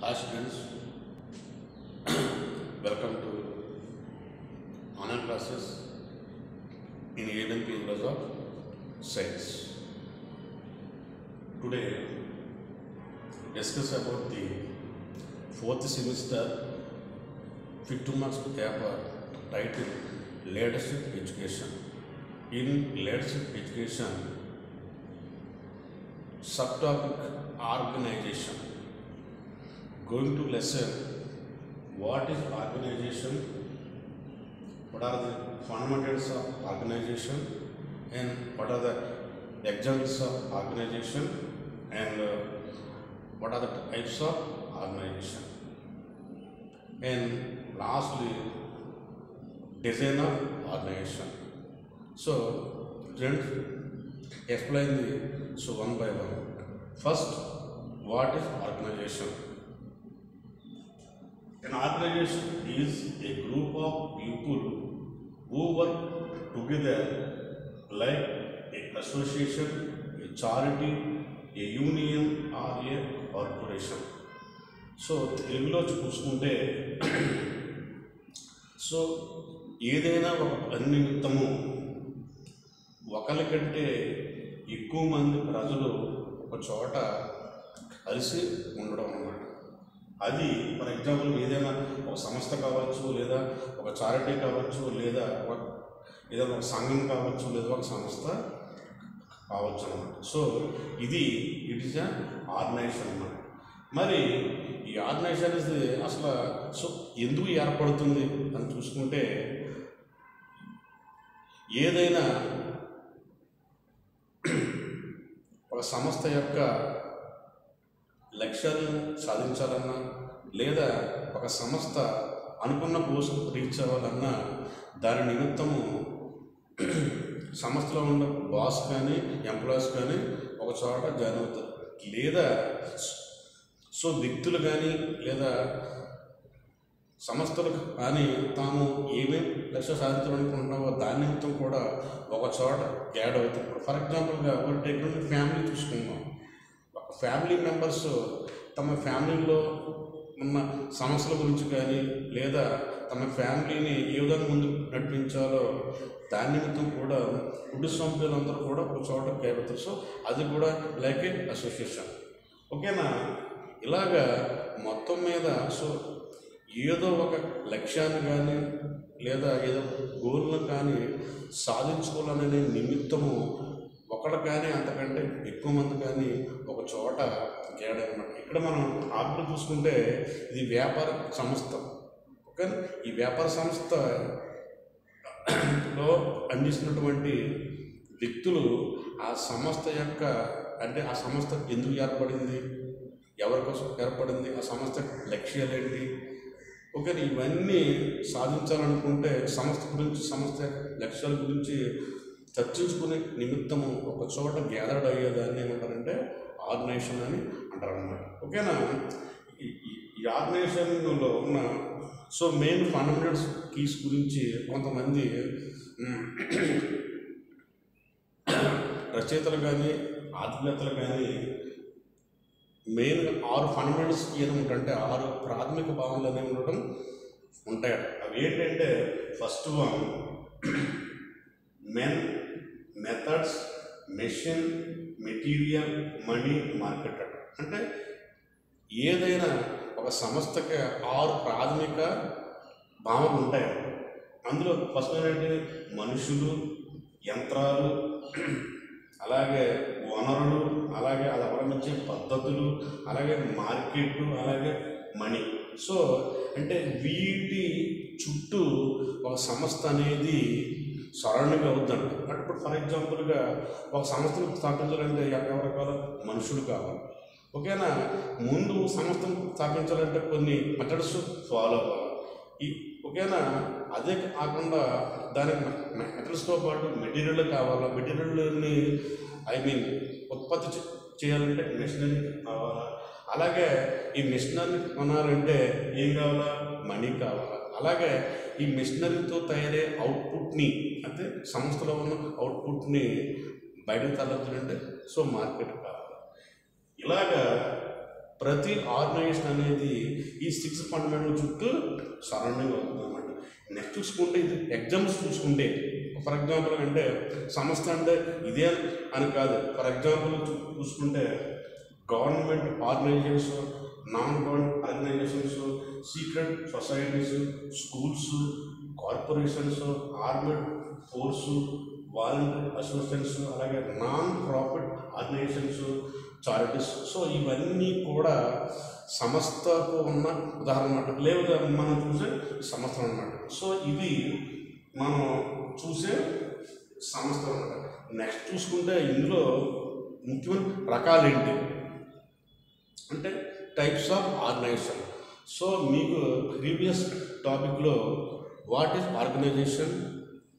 Hi students, welcome to online classes in ANP English of Science. Today, discuss about the fourth semester 50 marks paper titled Leadership Education. In Leadership Education, subtopic organization going to lesson what is organization? What are the fundamentals of organization? And what are the examples of organization? And uh, what are the types of organization? And lastly design of organization. So friends explain the so one by one. First what is organization an organization is a group of people who work together like an association, a charity, a union or a corporation. So తెలుగులో చూసుకుంటే so ఏదైనా ఒక పని నిమిత్తము ఒకరికంటే ఎక్కువ మంది ప్రజలు ఒక చోట కలిసి ఉండడం అన్నమాట అది ఫర్ ఎగ్జాంపుల్ ఏదైనా ఒక సంస్థ కావచ్చు లేదా ఒక చారిటీ కావచ్చు లేదా ఒక ఏదైనా ఒక సంఘం కావచ్చు లేదా ఒక సంస్థ కావచ్చు అనమాట సో ఇది ఇట్ ఈస్ అ ఆర్గనైజేషన్ అనమాట మరి ఈ ఆర్గనైజేషన్ అనేది అసలు సో ఎందుకు ఏర్పడుతుంది అని చూసుకుంటే ఏదైనా ఒక సంస్థ యొక్క లక్ష్యాలను సాధించాలన్నా లేదా ఒక సంస్థ అనుకున్న కోసం రీచ్ అవ్వాలన్నా దాని నిమిత్తము సంస్థలో ఉన్న బాస్ కానీ ఎంప్లాయీస్ కానీ ఒక చోట జాయిన్ అవుతారు. లేదా సో వ్యక్తులు కానీ లేదా సంస్థలు కానీ తాము ఏమేం లక్ష్యం సాధించాలనుకుంటున్నావో దాని నిమిత్తం కూడా ఒక చోట యాడ్ అవుతారు. ఫర్ ఎగ్జాంపుల్గా ఒక టెక్నాలజీ ఫ్యామిలీ చూసుకుందాం. ఫ్యామిలీ మెంబర్స్ తమ ఫ్యామిలీలో ఉన్న సమస్యల గురించి కానీ లేదా తమ ఫ్యామిలీని ఏ విధంగా ముందుకు నడిపించాలో దాని నిమిత్తం కూడా కుటుంబ సభ్యులందరూ కూడా ఒక చోట కేబడతారు సో అది కూడా లైక్ ఏ అసోసియేషన్ ఓకేనా ఇలాగా మొత్తం మీద సో ఏదో ఒక లక్ష్యాన్ని కానీ లేదా ఏదో గోల్ను కానీ సాధించుకోవాలనే నిమిత్తము ఒకడు కానీ అంతకంటే ఎక్కువ మంది కానీ ఒక చోట గేడనమాట ఇక్కడ మనం ఆకులు చూసుకుంటే ఇది వ్యాపార సంస్థ. ఓకే? ఈ వ్యాపార సంస్థ లో అందిస్తున్నటువంటి వ్యక్తులు ఆ సంస్థ యొక్క అంటే ఆ సంస్థ ఎందుకు ఏర్పడింది? ఎవరి కోసం ఏర్పడింది? ఆ సంస్థ లక్ష్యాలు ఏంటి? ఓకే? ఇవన్నీ సాధించాలనుకుంటే సంస్థ గురించి సంస్థ లక్ష్యాల గురించి చర్చించుకునే నిమిత్తము ఒక చోట గ్యాదర్డ్ అయ్యేదాన్ని ఏమంటారంటే ఆర్గనైజేషన్ అని అంటారు అనమాట ఓకేనా ఈ- ఆర్గనైజేషన్లో ఉన్న సో మెయిన్ ఫండమెంటల్స్ కీస్ గురించి కొంతమంది రచయితలు కానీ ఆత్మీయతలు కానీ మెయిన్ ఆరు ఫండమెంటల్స్ ఏమంటే ఆరు ప్రాథమిక భావనలు అనేవి ఉండటం ఉంటాయి అవి ఏంటంటే first one men methods machine material money market అంటే ఏదైనా ఒక సంస్థకి ఆరు ప్రాథమిక భావనలు ఉంటాయి. అందులో ఫస్ట్ ఏంటంటే మనుషులు యంత్రాలు అలాగే వనరులు అలాగే అది అవలంబించే పద్ధతులు అలాగే మార్కెట్ అలాగే మనీ. సో అంటే వీటి చుట్టూ ఒక సంస్థ అనేది సరళంగా అవుతుందంట అంటే ఇప్పుడు ఫర్ ఎగ్జాంపుల్గా ఒక సంస్థను స్థాపించాలంటే ఎవరెవరు రకాల మనుషులు కావాలి. ఓకేనా? ముందు సంస్థను స్థాపించాలంటే కొన్ని మెథడ్స్ ఫాలో అవ్వాలి. ఈ ఓకేనా? అదే కాకుండా దానికి మెటల్స్తో పాటు మెటీరియల్ కావాలా? మెటీరియల్ని ఐ మీన్ ఉత్పత్తి చేయాలంటే మిషనరీ కావాలా? అలాగే ఈ మిషనరీ కొనాలంటే ఏం కావాలా? మనీ కావాలా? అలాగే ఈ మిషనరీతో తయారయ్యే అవుట్పుట్ని అంటే సంస్థలో ఉన్న అవుట్పుట్ని బయటకు తరలించాలంటే సో మార్కెట్ కావాలి ఇలాగా ప్రతి ఆర్గనైజేషన్ అనేది ఈ సిక్స్ ఫండమెంటల్ చుట్టూ సరౌండింగ్ అవుతుంది అనమాట నెక్స్ట్ చూసుకుంటే ఇది ఎగ్జామ్స్ చూసుకుంటే ఫర్ ఎగ్జాంపుల్ అంటే సంస్థ అంటే ఇదే అని కాదు. ఫర్ ఎగ్జాంపుల్ చూ- చూసుకుంటే government organisations non government organisations secret societies schools corporations armed force volunteer associations అలాగే non profit organisations charities so ఇవన్నీ కూడా సంస్థకు ఉన్న ఉదాహరణ అన్నమాట. లేదా మనం చూసే సంస్థలు అన్నమాట. సో ఇవి మనం చూసే సంస్థలు అన్నమాట. నెక్స్ట్ చూసుకుంటే ఇందులో ముఖ్యమైన రకాలు ఏంటి? అంటే టైప్స్ ఆఫ్ ఆర్గనైజేషన్ సో మీకు ప్రీవియస్ టాపిక్లో what is organisation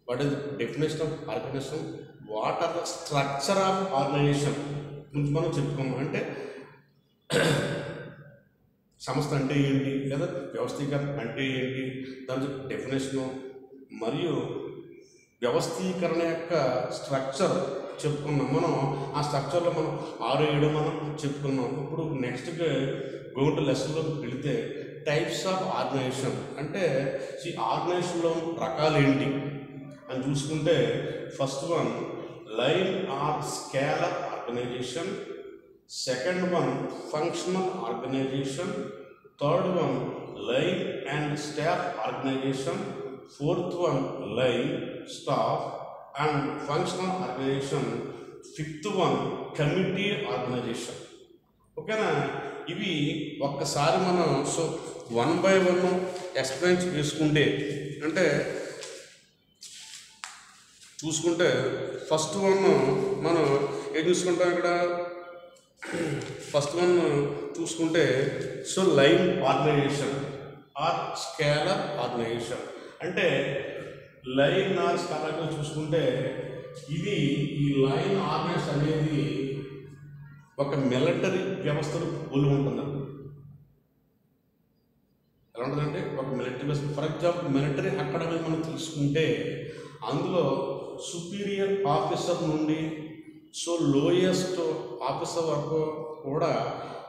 what is definition of organisation what are the structure of organisation గురించి మనం చెప్పుకున్నాం అంటే సంస్థ అంటే ఏంటి? లేదా వ్యవస్థీకరణ అంటే ఏంటి? దాని డెఫినేషను మరియు వ్యవస్థీకరణ యొక్క స్ట్రక్చర్ చెప్పుకున్నాం. మనం ఆ స్ట్రక్చర్లో మనం ఆరు ఏడు మనం చెప్పుకున్నాం. ఇప్పుడు నెక్స్ట్కి గోటు లెసన్లోకి వెళితే టైప్స్ ఆఫ్ ఆర్గనైజేషన్ అంటే ఈ ఆర్గనైజేషన్లో రకాలు ఏంటి? అని చూసుకుంటే first one line or scalar organisation second one functional organisation third one line and staff organisation fourth one line staff and functional organisation fifth one committee organisation ఓకేనా ఇవి ఒక్కసారి మనం so one by one explain చేసుకుంటే అంటే చూసుకుంటే first one మనం ఏం చూసుకుంటాం ఇక్కడ? ఫస్ట్ వన్ చూసుకుంటే so line organisation or scalar organisation అంటే లైన్ ఆర్ కరెక్ట్గా చూసుకుంటే ఇది ఈ లైన్ ఆర్గనైజేషన్ అనేది ఒక మిలిటరీ వ్యవస్థను పోలి ఉంటుంది. ఎలా ఉంటుందంటే ఒక మిలిటరీ వ్యవస్థ ఫర్ ఎగ్జాంపుల్ మిలిటరీ అకాడమీ మనం తీసుకుంటే అందులో సుపీరియర్ ఆఫీసర్ నుండి సో లోయెస్ట్ ఆఫీసర్ వరకు కూడా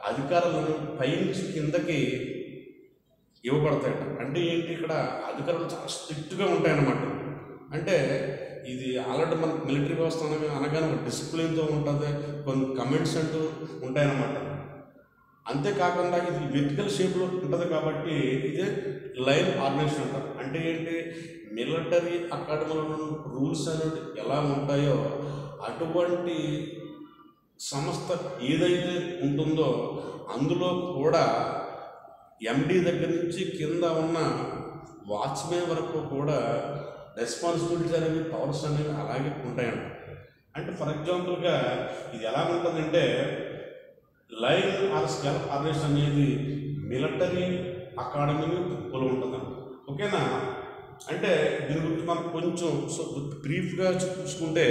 అధికారులను పైనుంచి కిందకి ఇవ్వబడతాయట. అంటే ఏంటి ఇక్కడ అధికారులు చాలా స్ట్రిక్ట్గా ఉంటాయన్నమాట. అంటే ఇది ఆల్రెడీ మన మిలిటరీ వ్యవస్థ అనగానే ఒక డిసిప్లిన్తో ఉంటుంది కొన్ని కమెంట్స్ అంటూ ఉంటాయన్నమాట. అంతేకాకుండా ఇది వెర్టికల్ షేప్లో ఉంటుంది కాబట్టి ఇదే లైన్ ఆర్గనైజేషన్ అంటారు. అంటే ఏంటి? మిలిటరీ అకాడమీలో రూల్స్ అనేవి ఎలా ఉంటాయో అటువంటి సంస్థ ఏదైతే ఉంటుందో అందులో కూడా ఎండీ దగ్గర నుంచి కింద ఉన్న వాచ్మెన్ వరకు కూడా రెస్పాన్సిబిలిటీస్ అనేవి పవర్స్ అనేవి అలాగే ఉంటాయంట. అంటే ఫర్ ఎగ్జాంపుల్గా ఇది ఎలా ఉంటుందంటే లైన్ ఆర్ స్కెల్ ఆర్గనైజేషన్ అనేది మిలిటరీ అకాడమీని పోలి ఉంటుందండి ఓకేనా? అంటే దీని గురించి మనం కొంచెం సో బ్రీఫ్గా చూసుకుంటే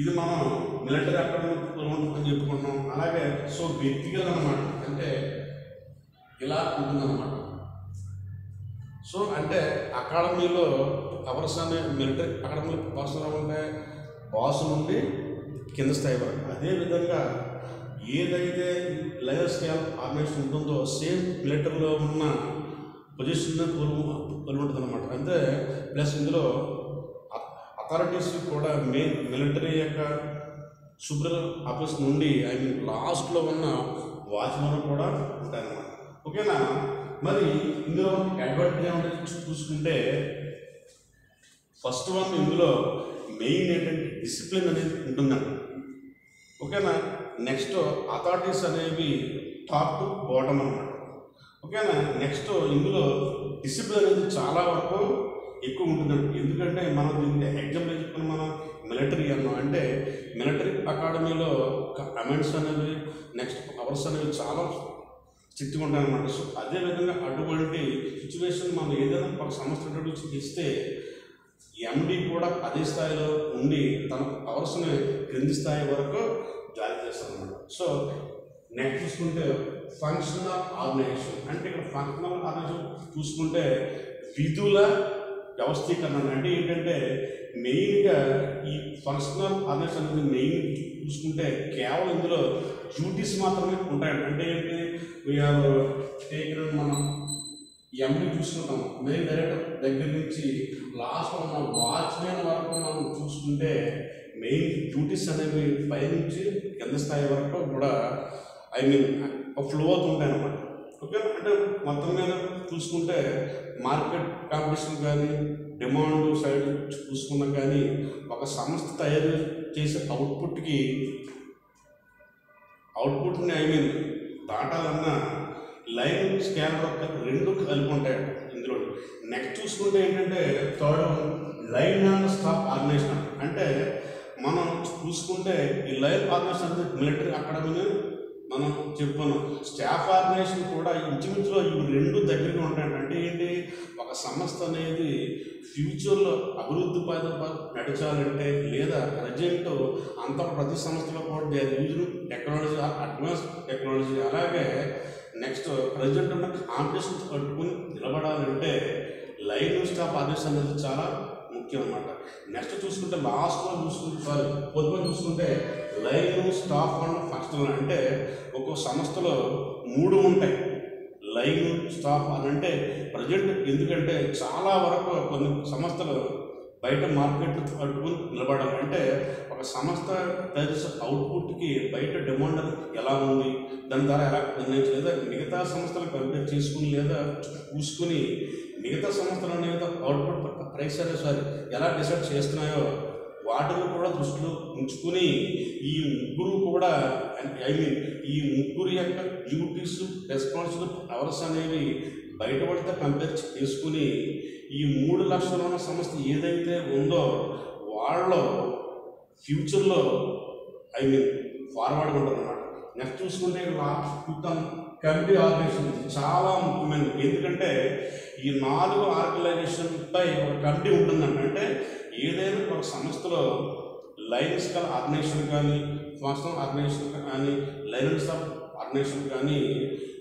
ఇది మనం మిలిటరీ అకాడమీ ఉంటుందని చెప్పుకున్నాం. అలాగే సో వ్యక్తిగత అనమాట అంటే ఇలా ఉంటుందన్నమాట. సో అంటే అకాడమీలో అవర్స్ అనే మిలిటరీ అకాడమీలో పర్సనల్ ఎలా బాస్ నుండి కింద స్థాయి వరకు. అదేవిధంగా ఏదైతే లయర్ స్కేల్ ఆర్గనైజేషన్ ఉంటుందో సేమ్ మిలిటరీలో ఉన్న పొజిషన్ పోలు పోలి ఉంటుంది అనమాట అంటే ప్లస్ ఇందులో అథారిటీస్ కూడా మెయిన్ మిలిటరీ యొక్క సూపర్ ఆఫీస్ నుండి ఐ మీన్ లాస్ట్లో ఉన్న వాచ్మెన్ కూడా ఉంటాయన్నమాట. ఓకేనా మరి ఇందులో అడ్వాంటేజ్ చూసుకుంటే ఫస్ట్ వన్ ఇందులో మెయిన్ ఏంటంటే డిసిప్లిన్ అనేది ఉంటుందండి ఓకేనా నెక్స్ట్ అథారిటీస్ అనేవి టాప్ టు బాటమ్ అన్నమాట. ఓకేనా నెక్స్ట్ ఇందులో డిసిప్లిన్ అనేది చాలా వరకు ఎక్కువ ఉంటుందండి ఎందుకంటే మనం దీన్ని ఎగ్జాంపుల్ చెప్పుకుని మనం? మిలిటరీ అన్నాం. అంటే మిలిటరీ అకాడమీలో కమెంట్స్ అనేవి నెక్స్ట్ అవర్స్ అనేవి చాలా చిత్తుగా అనమాట సో అదేవిధంగా అటువంటి సిచ్యువేషన్ మనం ఏదైనా ఒక సంస్థ ఇంట్రడ్యూస్ ఎండి కూడా అదే స్థాయిలో ఉండి తన పవర్స్ని క్రింది స్థాయి వరకు జారీ చేస్తారు అనమాట సో నెక్స్ట్ చూసుకుంటే ఫంక్షనల్ ఆర్గనైజేషన్ అంటే ఇక్కడ ఫంక్షనల్ ఆర్గనైజేషన్ చూసుకుంటే విధుల వ్యవస్థీకరణ అంటే ఏంటంటే మెయిన్గా ఈ పర్సనల్ అదర్స్ అనేది మెయిన్ చూసుకుంటే కేవలం ఇందులో డ్యూటీస్ మాత్రమే ఉంటాయండి. అంటే ఏంటి? వీఆర్ టేకిన మనం ఎండి చూసుకుంటాం. మెయిన్ డైరెక్టర్ దగ్గర నుంచి లాస్ట్ ఉన్న వాచ్మెన్ వరకు మనం చూసుకుంటే మెయిన్ డ్యూటీస్ అనేవి పైనుంచి కింద స్థాయి వరకు కూడా ఐ మీన్ ఫ్లో అవుతుంటాయి అనమాట ఓకే అంటే మొత్తం మీద చూసుకుంటే మార్కెట్ కాంపిటీషన్ కానీ డిమాండ్ సైడ్ చూసుకున్నా కానీ ఒక సంస్థ తయారు చేసే అవుట్పుట్కి అవుట్పుట్ని ఐ మీన్ దాటాలన్నా లైన్ స్కానర్ ఒక రెండు కలిపి ఉంటాయి ఇందులో నెక్స్ట్ చూసుకుంటే ఏంటంటే third line and staff organization. అంటే మనం చూసుకుంటే ఈ లైన్ ఆర్గనైజేషన్ అనేది మిలిటరీ అకాడమీని మనం చెప్పాను. స్టాఫ్ ఆర్గనైజేషన్ కూడా ఇంచుమించులో ఇవి రెండు దగ్గరగా ఉంటాయండి. అంటే ఏంటి? ఒక సంస్థ అనేది ఫ్యూచర్లో అభివృద్ధి పద నడిచాలంటే లేదా ప్రజెంట్ అంత ప్రతి సంస్థలో కూడా they use technology advance technology. అలాగే నెక్స్ట్ ప్రజెంట్ ఉన్న కాంపిటీషన్ కట్టుకుని నిలబడాలంటే లైన్ స్టాఫ్ ఆర్గనైజేషన్ అనేది చాలా ముఖ్యం అన్నమాట నెక్స్ట్ చూసుకుంటే లాస్ట్లో చూసుకుంటే సారీ పొద్దున చూసుకుంటే లైన్ స్టాఫ్ అండ్ ఫంక్షనల్ అంటే ఒక్కో సంస్థలో మూడు ఉంటాయి. లైన్ స్టాఫ్ అని అంటే ప్రజెంట్ ఎందుకంటే చాలా వరకు కొన్ని సంస్థలు బయట మార్కెట్ పట్టుకుని నిలబడాలి అంటే ఒక సంస్థ తయారు అవుట్పుట్కి బయట డిమాండ్ ఎలా ఉంది? దాని ద్వారా ఎలా నిర్ణయించి లేదా మిగతా సంస్థలు కంపేర్ చేసుకుని లేదా చూసుకుని మిగతా సంస్థలు అనేది అవుట్పుట్ ప్రైస్ అనేది సారీ ఎలా డిసైడ్ చేస్తున్నాయో వాటిని కూడా దృష్టిలో ఉంచుకుని ఈ ముగ్గురు కూడా ఐ మీన్ ఈ ముగ్గురు యొక్క డ్యూటీస్ రెస్పాన్సిబుల్ అవర్స్ అనేవి బయటపడితే కంపేర్ చేసుకుని ఈ మూడు లక్షల ఉన్న సంస్థ ఏదైతే ఉందో వాళ్ళు ఫ్యూచర్లో ఐ మీన్ ఫార్వర్డ్ ఉంటుందన్నమాట. నెక్స్ట్ చూసుకుంటే లాస్ట్ కమిటీ ఆర్గనైజేషన్ చాలా ముఖ్యమైనది ఎందుకంటే ఈ నాలుగు ఆర్గనైజేషన్ పై ఒక కమిటీ ఉంటుందండి. అంటే ఏదైనా ఒక సంస్థలో లైన్స్ గల ఆర్గనైజేషన్ కానీ ఫంక్షనల్ ఆర్గనైజేషన్ కానీ లైన్స్ ఆఫ్ ఆర్గనైజేషన్ కానీ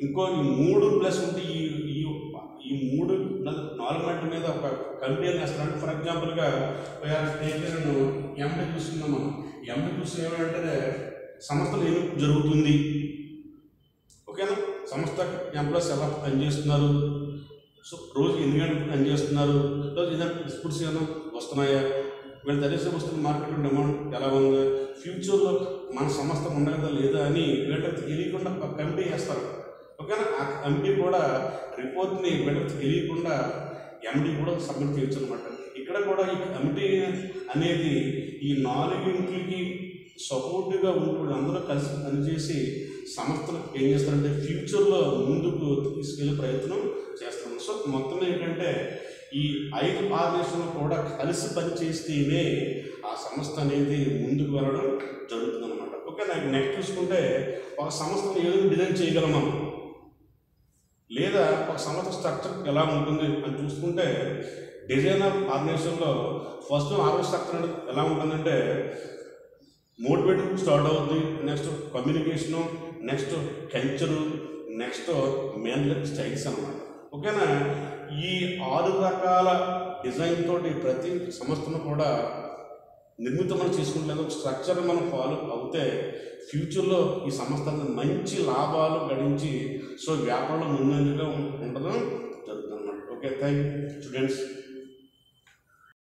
ఇంకో ఈ మూడు ప్లస్ ఉంటే ఈ ఈ ఈ మూడు నాలుగు గంటల మీద ఒక కమిటీ వేస్తారంటే ఫర్ ఎగ్జాంపుల్గా నేను ఎండి చూస్తున్నాం మనం. ఎండి చూస్తే ఏమంటే సంస్థలు ఏమి జరుగుతుంది? ఓకేనా? సంస్థ ఎంప్లాయీస్ ఎలా పనిచేస్తున్నారు. సో రోజు ఎన్ని గంటలు పనిచేస్తున్నారు రోజు ఏదైనా డిస్ప్యూట్స్ ఏమైనా వస్తున్నాయా? వీళ్ళు తెలిసే వస్తున్న మార్కెట్ డిమాండ్ ఎలా ఉంది? ఫ్యూచర్లో మన సంస్థ ఉండగదా లేదా అని వీళ్ళకి తెలియకుండా ఒక కమిటీ వేస్తారు. ఓకేనా? ఆ కమిటీ కూడా రిపోర్ట్ని వీళ్ళకి తెలియకుండా ఎండి కూడా సబ్మిట్ చేయొచ్చు అనమాట ఇక్కడ కూడా ఈ కమిటీ అనేది ఈ నాలుగింటికి సపోర్టివ్గా ఉంటూ అందరూ కలిసి పనిచేసి సంస్థలు ఏం చేస్తారంటే ఫ్యూచర్లో ముందుకు తీసుకెళ్ళే ప్రయత్నం చేస్తాం సో మొత్తం ఏంటంటే ఈ ఐదు ఆదేశాలు కూడా కలిసి పనిచేస్తేనే ఆ సంస్థ అనేది ముందుకు వెళ్ళడం జరుగుతుంది అనమాట ఓకే నాకు నెక్స్ట్ చూసుకుంటే ఒక సంస్థను ఏదో డిజైన్ చేయగలం లేదా ఒక సంస్థ స్ట్రక్చర్ ఎలా ఉంటుంది అని చూసుకుంటే డిజైన్ ఆఫ్ ఆర్గనైజేషన్లో ఫస్ట్ ఆర్గనైజ్ స్ట్రక్చర్ ఎలా ఉంటుందంటే మోటివేట్ స్టార్ట్ అవుతుంది next communication next culture next main styles అనమాట ఓకేనా? ఈ ఆరు రకాల డిజైన్ తోటి ప్రతి సంస్థను కూడా నిర్మితం మనం చేసుకుంటే ఒక స్ట్రక్చర్ మనం ఫాలో అవుతే ఫ్యూచర్లో ఈ సంస్థ మంచి లాభాలు గడించి సో వ్యాపారంలో ముందంజగా ఉండడం జరుగుతుంది అనమాట ఓకే థ్యాంక్ యూ స్టూడెంట్స్